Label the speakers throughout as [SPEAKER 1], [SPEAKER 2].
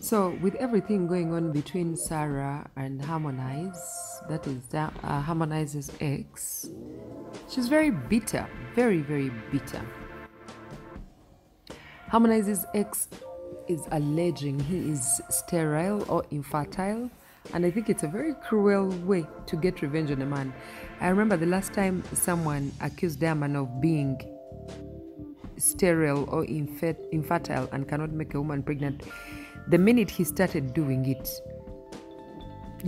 [SPEAKER 1] So,
[SPEAKER 2] with everything going on between Sarah and Harmonize, that is uh, Harmonize's ex, she's very bitter, very, very bitter. Harmonize's ex is alleging he is sterile or infertile, and I think it's a very cruel way to get revenge on a man. I remember the last time someone accused man of being sterile or infer- infertile and cannot make a woman pregnant, the minute he started doing it,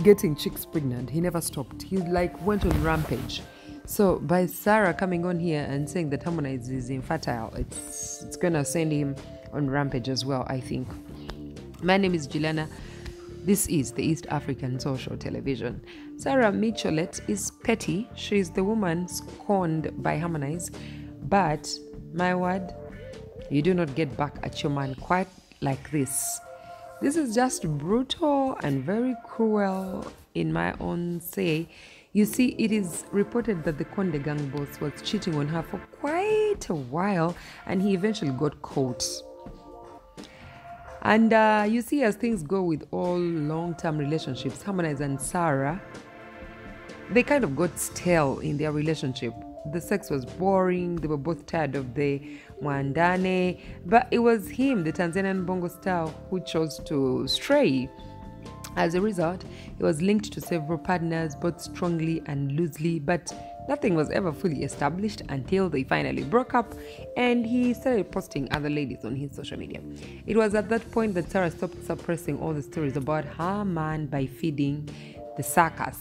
[SPEAKER 2] getting chicks pregnant, he never stopped. He like went on rampage. So by Sarah coming on here and saying that Harmonize is infertile, it's it's gonna send him on rampage as well. I think. My name is Juliana. This is the East African Social Television. Sarah Michelotti is petty. She's the woman scorned by Harmonize, but my word, you do not get back at your man quite like this. This is just brutal and very cruel, in my own say. You see, it is reported that the Konde Gang boss was cheating on her for quite a while, and he eventually got caught. And uh, you see, as things go with all long term relationships, Harmonize and Sarah, they kind of got stale in their relationship. The sex was boring, they were both tired of the Mwandane, but it was him, the Tanzanian bongo star, who chose to stray. As a result, he was linked to several partners, both strongly and loosely, but nothing was ever fully established until they finally broke up and he started posting other ladies on his social media. It was at that point that Sarah stopped suppressing all the stories about her man by feeding the circus.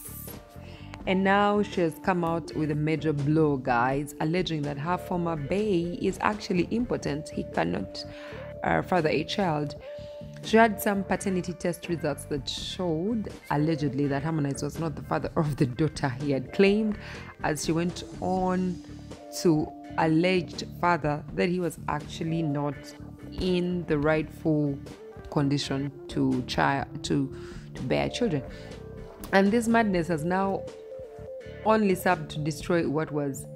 [SPEAKER 2] And now she has come out with a major blow, guys, alleging that her former bae is actually impotent. He cannot uh, father a child. She had some paternity test results that showed allegedly that Harmonize was not the father of the daughter he had claimed, as she went on to alleged father that he was actually not in the rightful condition to child to to bear children. And this madness has now only served to destroy what was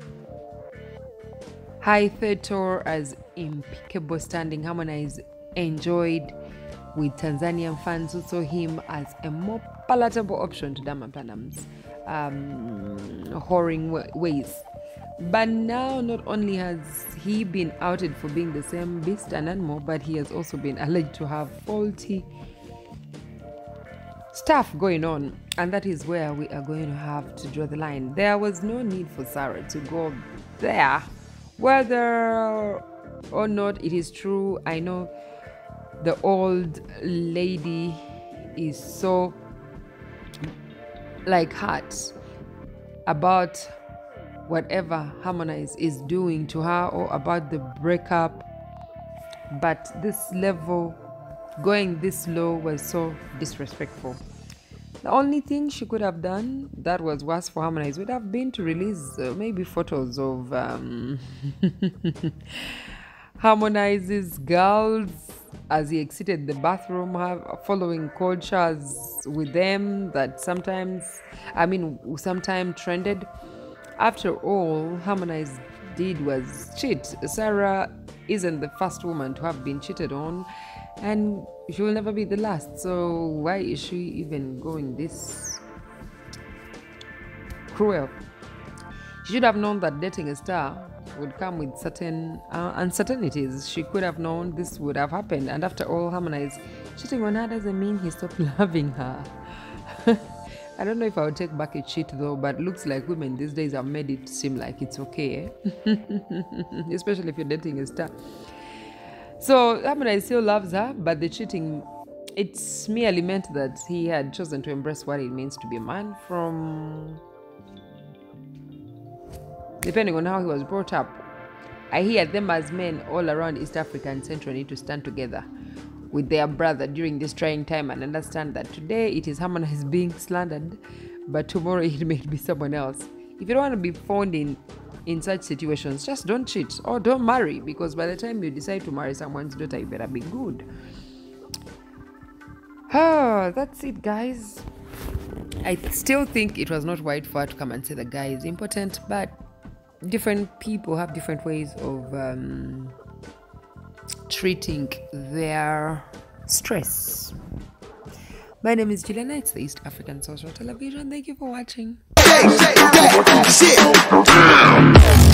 [SPEAKER 2] high theater as impeccable standing Harmonize enjoyed with Tanzanian fans who saw him as a more palatable option to Diamond Platnumz um, whoring ways. But now, not only has he been outed for being the same beast and animal, but he has also been alleged to have faulty stuff going on, and that is where we are going to have to draw the line. There was no need for Sarah to go there, whether or not it is true. I know the old lady is so like hurt about whatever Harmonize is doing to her or about the breakup. But this level, going this low, was so disrespectful. The only thing she could have done that was worse for Harmonize would have been to release uh, maybe photos of um, Harmonize's girls as he exited the bathroom, following cold with them that sometimes, I mean, sometimes trended. After all, Harmonize did was cheat. Sarah isn't the first woman to have been cheated on, and she will never be the last. So why is she even going this cruel? She should have known that dating a star would come with certain uh, uncertainties. She could have known this would have happened. And after all, Harmonize cheating on her doesn't mean he stopped loving her. I don't know if I would take back a cheat though, but looks like women these days have made it seem like it's okay, eh? especially if you're dating a star. So Harmonize still loves her, but the cheating, it's merely meant that he had chosen to embrace what it means to be a man from depending on how he was brought up. I hear them as men all around East Africa and Central need to stand together with their brother during this trying time and understand that today it is Harmonize being slandered, but tomorrow it may be someone else. If you don't want to be found in in such situations, just don't cheat or don't marry because by the time you decide to marry someone's daughter, you better be good. Oh, that's it, guys. I still think it was not right for her to come and say the guy is important, but different people have different ways of um, treating their stress. My name is Juliana. It's the East African Social Television. Thank you for watching.
[SPEAKER 1] Shit.